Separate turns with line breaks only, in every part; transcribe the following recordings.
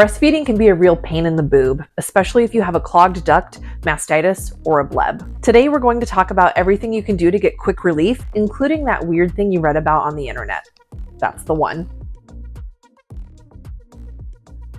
Breastfeeding can be a real pain in the boob, especially if you have a clogged duct, mastitis, or a bleb. Today we're going to talk about everything you can do to get quick relief, including that weird thing you read about on the internet. That's the one.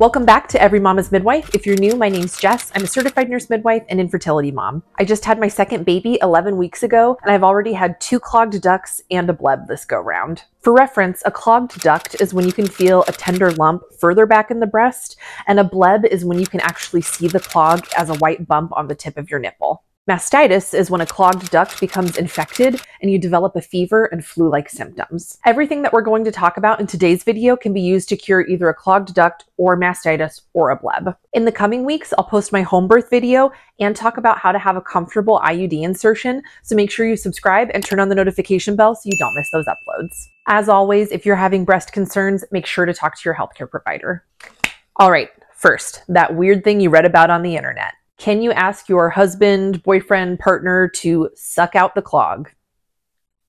Welcome back to Every Mama's Midwife. If you're new, my name's Jess. I'm a certified nurse midwife and infertility mom. I just had my second baby 11 weeks ago, and I've already had two clogged ducts and a bleb this go round. For reference, a clogged duct is when you can feel a tender lump further back in the breast, and a bleb is when you can actually see the clog as a white bump on the tip of your nipple. Mastitis is when a clogged duct becomes infected and you develop a fever and flu-like symptoms. Everything that we're going to talk about in today's video can be used to cure either a clogged duct or mastitis or a bleb. In the coming weeks, I'll post my home birth video and talk about how to have a comfortable IUD insertion, so make sure you subscribe and turn on the notification bell so you don't miss those uploads. As always, if you're having breast concerns, make sure to talk to your healthcare provider. All right, first, that weird thing you read about on the internet. Can you ask your husband, boyfriend, partner to suck out the clog?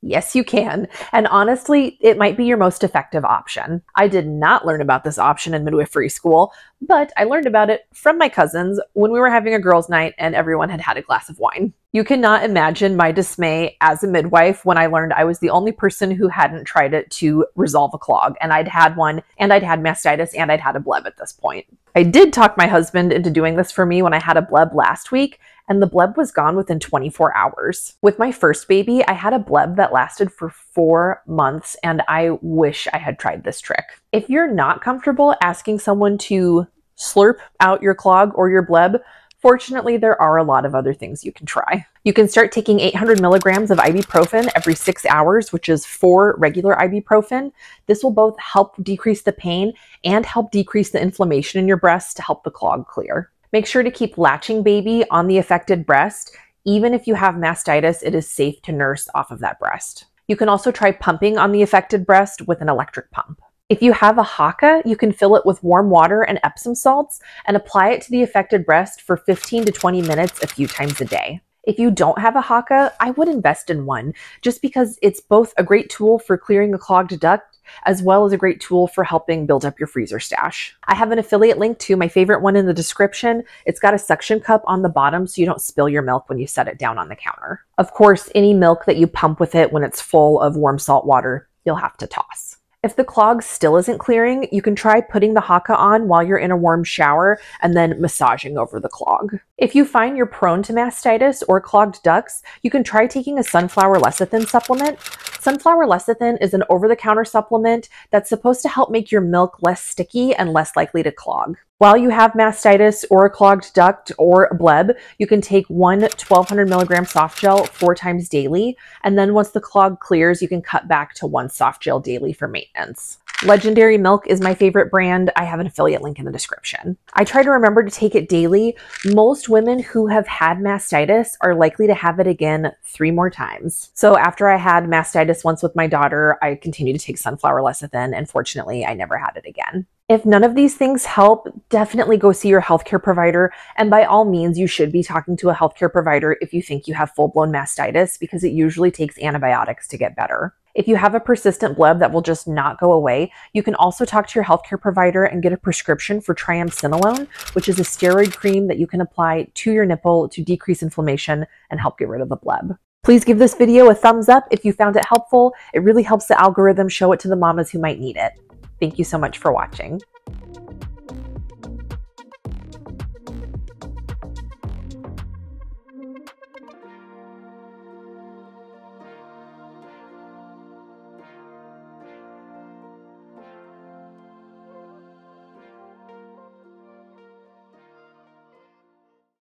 Yes, you can. And honestly, it might be your most effective option. I did not learn about this option in midwifery school, but I learned about it from my cousins when we were having a girls' night and everyone had had a glass of wine. You cannot imagine my dismay as a midwife when I learned I was the only person who hadn't tried it to resolve a clog, and I'd had one, and I'd had mastitis, and I'd had a bleb at this point. I did talk my husband into doing this for me when I had a bleb last week, and the bleb was gone within 24 hours. With my first baby, I had a bleb that lasted for four months, and I wish I had tried this trick. If you're not comfortable asking someone to slurp out your clog or your bleb, Fortunately, there are a lot of other things you can try. You can start taking 800 milligrams of ibuprofen every six hours, which is four regular ibuprofen. This will both help decrease the pain and help decrease the inflammation in your breast to help the clog clear. Make sure to keep latching baby on the affected breast. Even if you have mastitis, it is safe to nurse off of that breast. You can also try pumping on the affected breast with an electric pump. If you have a Haakaa, you can fill it with warm water and Epsom salts and apply it to the affected breast for 15 to 20 minutes a few times a day. If you don't have a Haakaa, I would invest in one just because it's both a great tool for clearing a clogged duct as well as a great tool for helping build up your freezer stash. I have an affiliate link to my favorite one in the description. It's got a suction cup on the bottom so you don't spill your milk when you set it down on the counter. Of course, any milk that you pump with it when it's full of warm salt water, you'll have to toss. If the clog still isn't clearing, you can try putting the Haakaa on while you're in a warm shower and then massaging over the clog. If you find you're prone to mastitis or clogged ducts, you can try taking a sunflower lecithin supplement. Sunflower lecithin is an over-the-counter supplement that's supposed to help make your milk less sticky and less likely to clog. While you have mastitis or a clogged duct or a bleb, you can take one 1200 milligram soft gel four times daily. And then once the clog clears, you can cut back to one soft gel daily for maintenance. Legendary Milk is my favorite brand. I have an affiliate link in the description. I try to remember to take it daily. Most women who have had mastitis are likely to have it again three more times. So after I had mastitis once with my daughter, I continued to take sunflower lecithin and fortunately I never had it again. If none of these things help, definitely go see your healthcare provider. And by all means, you should be talking to a healthcare provider if you think you have full blown mastitis because it usually takes antibiotics to get better. If you have a persistent bleb that will just not go away, you can also talk to your healthcare provider and get a prescription for triamcinolone, which is a steroid cream that you can apply to your nipple to decrease inflammation and help get rid of the bleb. Please give this video a thumbs up if you found it helpful. It really helps the algorithm show it to the mamas who might need it. Thank you so much for watching.